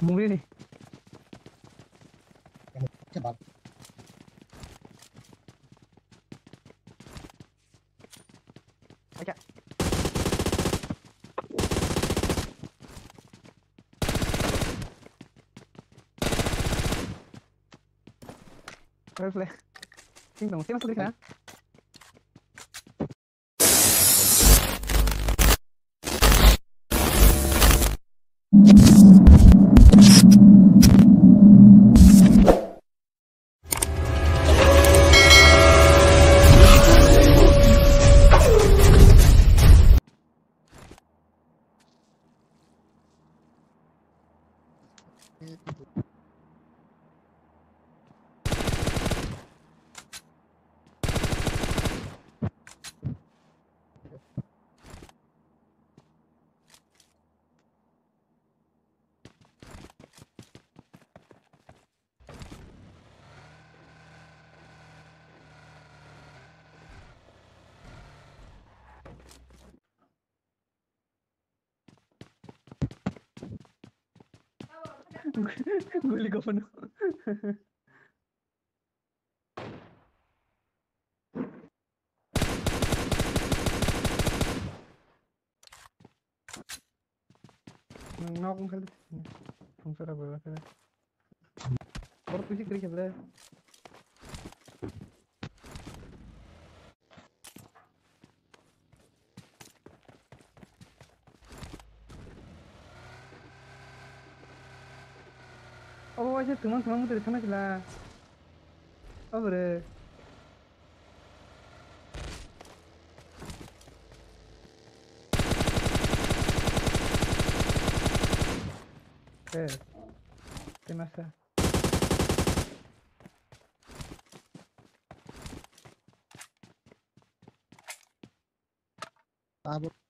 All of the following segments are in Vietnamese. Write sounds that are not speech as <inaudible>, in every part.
Mungkin. Então, Vai, Flair. <laughs> Sim, não. Mais sobre né? गोली का fun knock खेल तुम सारा बोला कर और कुछ ही खेल रहा है। 사실 등한 그런 것들이 편하길라 어 그래 그래 끝났어 아 뭐.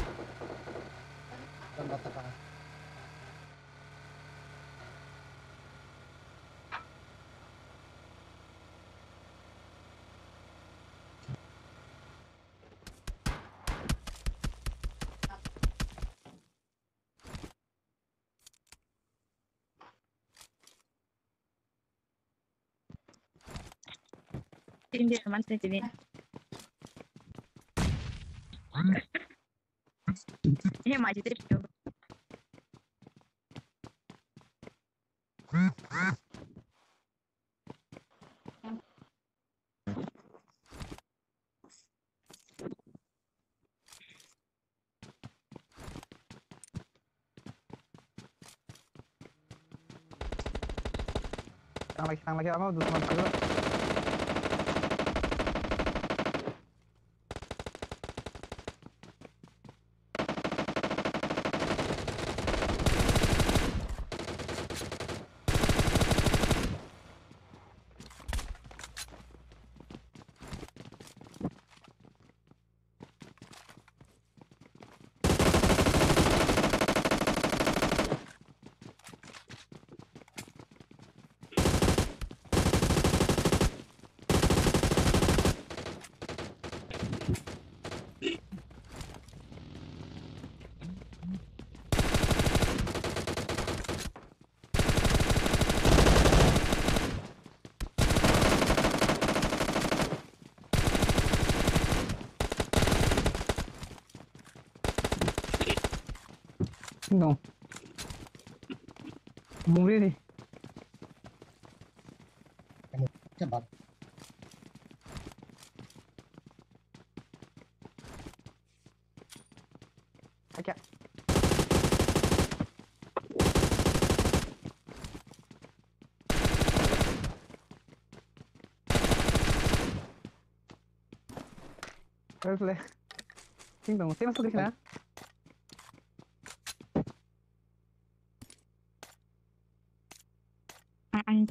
頑張ったかな。Тебе, Мантна, тебе. Не, мать, это все. Tangan lagi, tangan lagi apa? Dusun dulu. Assim, não. Vamos ver aí. Acabado. Aqui, ó. tem mais Senin aqui, né?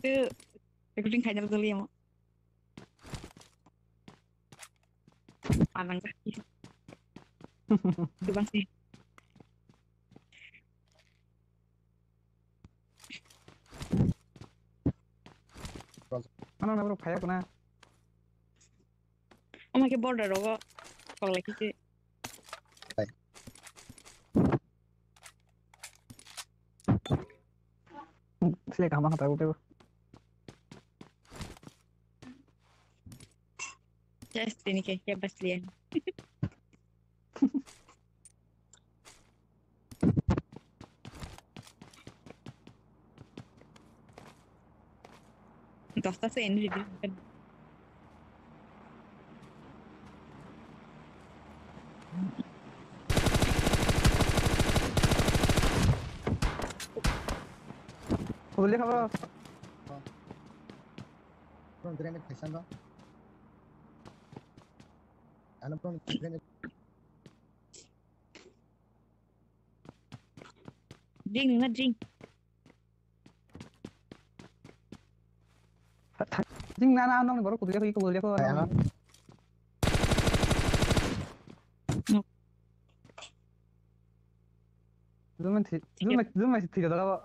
வந்து lima panang kaki. Itu bang sih. Mana oh my kuna ada border kalau lagi sih. Sile kama kata utebo seni keşke başlayalım. Dosta seni dedim. बोले खबर कौन तेरे में फ़ैशन था nó có Jin đừng là Jin Jin na na nong baru kudu aku ikut kudu aku Zoom thì zoom mà zoom mà thì dạ, dạ. cái đâu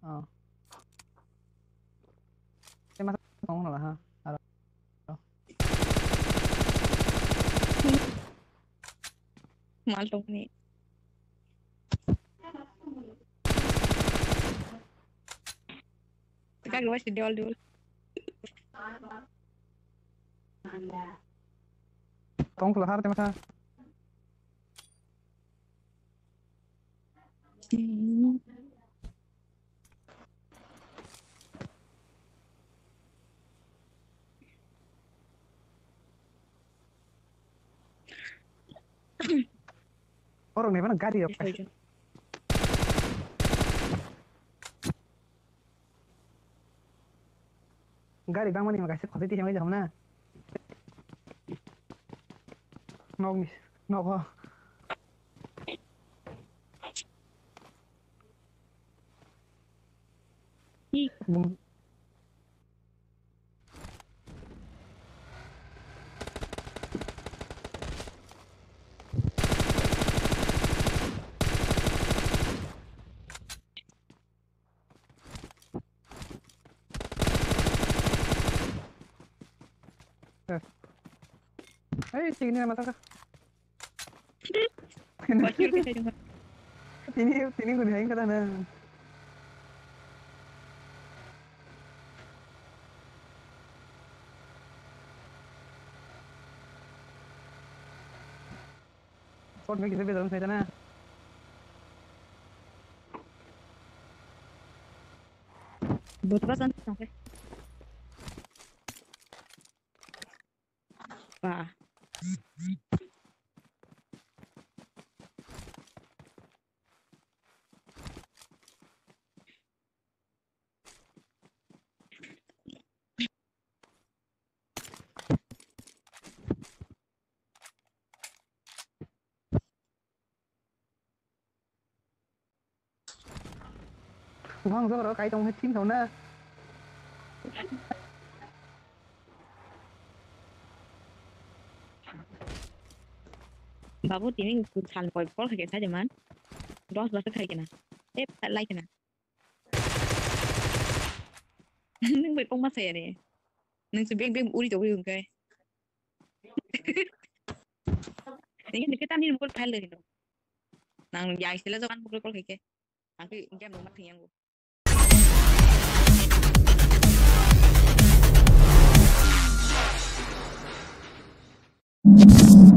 Ờ. Em mà không rồi มาตรงนี้ก็รู้ว่าสิเดียวรู้ต้องพลาดไหมท่าน orang ఏమైనా గాడి గాడి దామని మాకైతే కొత్త తీసి ఏమైంది అవునా నోగ్ మిస్ నోగ్ ఈ ya Thôi chứ gadi bang mana makasih positif yang aja mana nong nih nong ha Ih. Bung- Eh, sini nama tak? 황석으로 가이동 해팀 mà 바보 팀이 잘 벌벌 하겠다 하지만 러스 러스 하겠나 앱 라이트나 nhưng bị bông mắt xẻ này. Nhưng sự biết biết u đi chỗ <laughs> cái thế nhưng cái tan đi một con phải lời nó nàng dài sẽ là do ăn một con cái kia anh cái em đồ mắt thì em you